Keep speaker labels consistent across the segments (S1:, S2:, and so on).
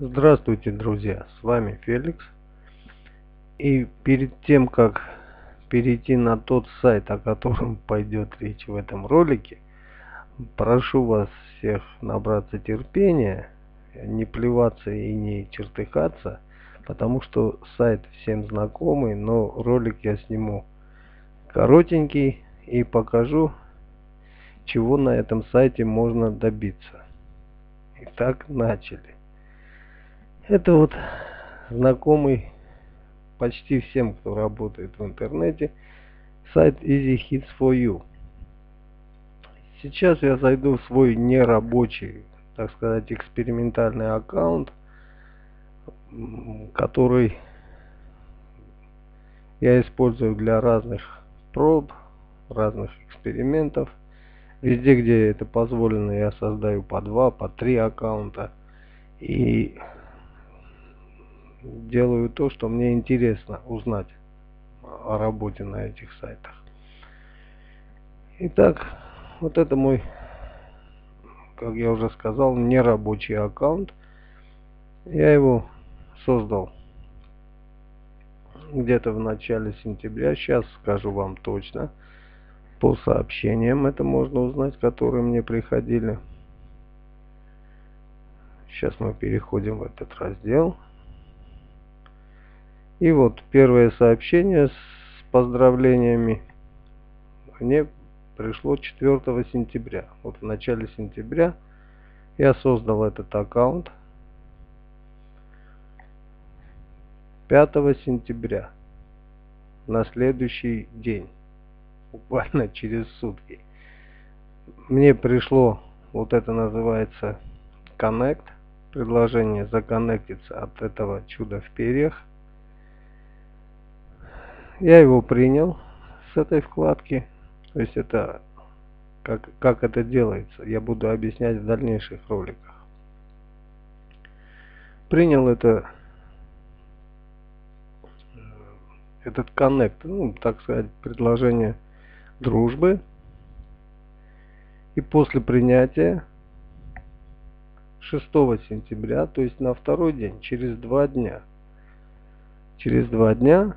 S1: Здравствуйте, друзья! С вами Феликс. И перед тем, как перейти на тот сайт, о котором пойдет речь в этом ролике, прошу вас всех набраться терпения, не плеваться и не чертыхаться, потому что сайт всем знакомый, но ролик я сниму коротенький и покажу, чего на этом сайте можно добиться. Итак, начали. Это вот знакомый почти всем, кто работает в интернете, сайт Easy Hits for You. Сейчас я зайду в свой нерабочий, так сказать, экспериментальный аккаунт, который я использую для разных проб, разных экспериментов. Везде, где это позволено, я создаю по два, по три аккаунта. И делаю то, что мне интересно узнать о работе на этих сайтах. Итак, вот это мой, как я уже сказал, нерабочий аккаунт. Я его создал где-то в начале сентября. Сейчас скажу вам точно. По сообщениям это можно узнать, которые мне приходили. Сейчас мы переходим в этот раздел. И вот первое сообщение с поздравлениями мне пришло 4 сентября. Вот в начале сентября я создал этот аккаунт. 5 сентября на следующий день, буквально через сутки, мне пришло, вот это называется Connect, предложение законнектиться от этого чуда в перьях. Я его принял с этой вкладки. То есть это как, как это делается, я буду объяснять в дальнейших роликах. Принял это этот коннект, ну, так сказать, предложение дружбы. И после принятия 6 сентября, то есть на второй день, через два дня, через два дня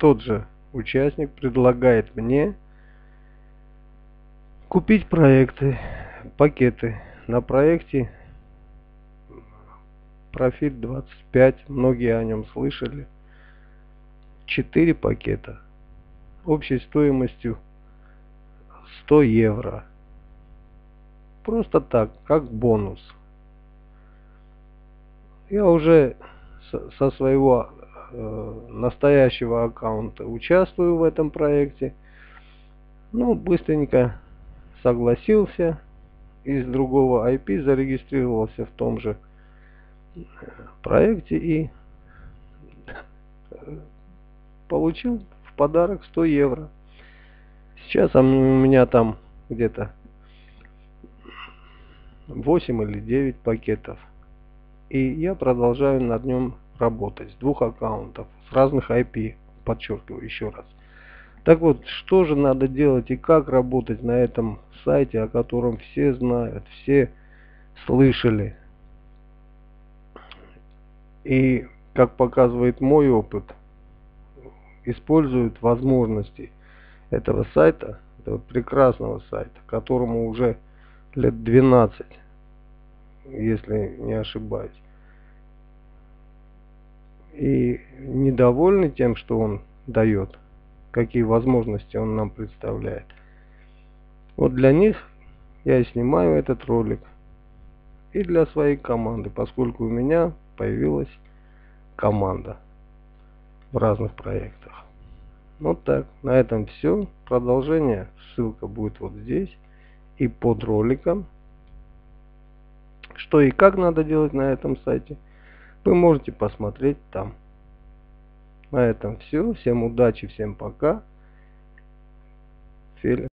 S1: тот же участник предлагает мне купить проекты, пакеты. На проекте Профит 25, многие о нем слышали. 4 пакета общей стоимостью 100 евро. Просто так, как бонус. Я уже со своего настоящего аккаунта участвую в этом проекте. Ну, быстренько согласился из другого IP, зарегистрировался в том же э, проекте и получил в подарок 100 евро. Сейчас у меня там где-то 8 или 9 пакетов. И я продолжаю над нем работать с двух аккаунтов, с разных IP, подчеркиваю еще раз. Так вот, что же надо делать и как работать на этом сайте, о котором все знают, все слышали. И, как показывает мой опыт, используют возможности этого сайта, этого прекрасного сайта, которому уже лет 12, если не ошибаюсь и недовольны тем, что он дает, какие возможности он нам представляет. Вот для них я и снимаю этот ролик. И для своей команды, поскольку у меня появилась команда в разных проектах. Вот так. На этом все. Продолжение. Ссылка будет вот здесь и под роликом. Что и как надо делать на этом сайте – вы можете посмотреть там. На этом все. Всем удачи, всем пока. Феликс.